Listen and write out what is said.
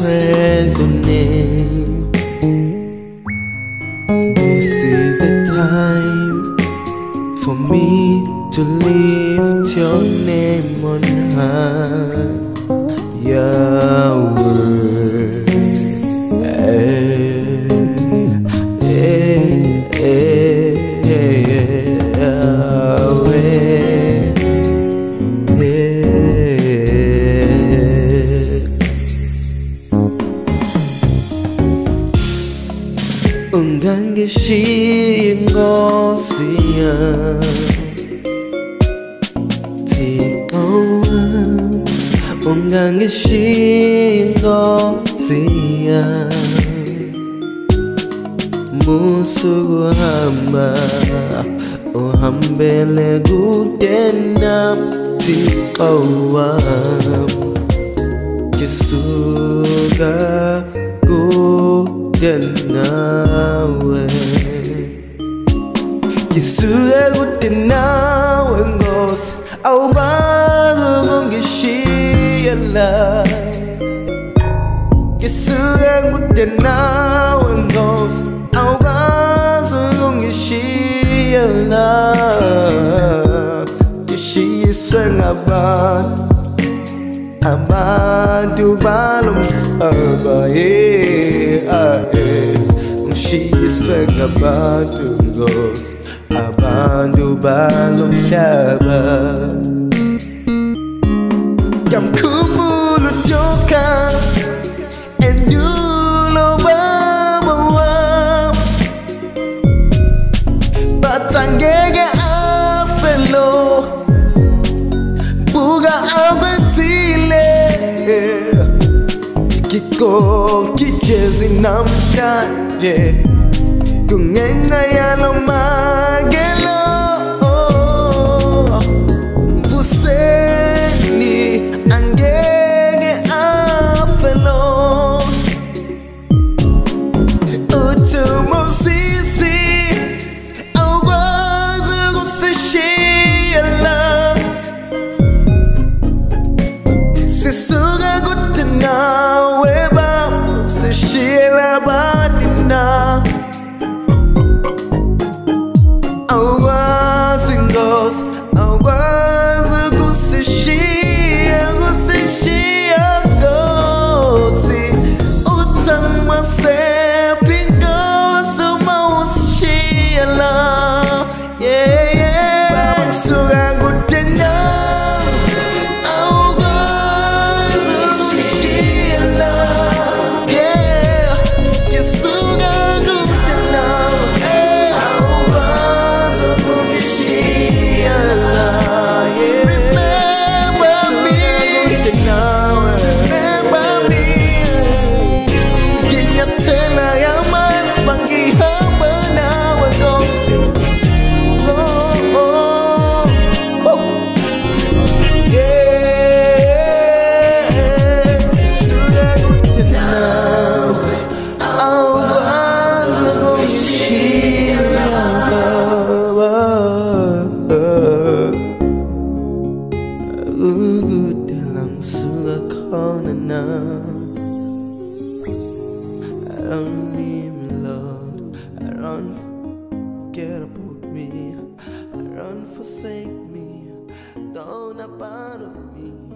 Yesu name. This is the time for me to lift your name on high. Yahweh. 은강계신 것이야 뜨거운 은강계신 것이야 무수함아 오함벨레 구대남 뜨거워 예수가 구대 나we 예수가 구대나we ngos au ba ngong gishiela 예수가 구대나we ngos au ba ngong gishiela Amado balum abaye ae. Mshisa ngabatu ngos Abandu balum shabat kikonke ijezi namhlanje kungenxa yalo makelo Vuseni angeke afelo Utumusisi awukwazi ukusishiyela sisuka gút thân nào ngisuka khona na I don't need me, Lord. I don't forget about me. I don't forsake me. Don't abandon me.